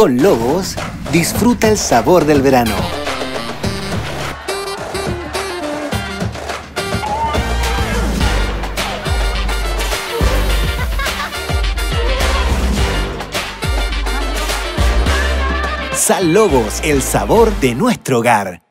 Con Lobos, disfruta el sabor del verano. Sal Lobos, el sabor de nuestro hogar.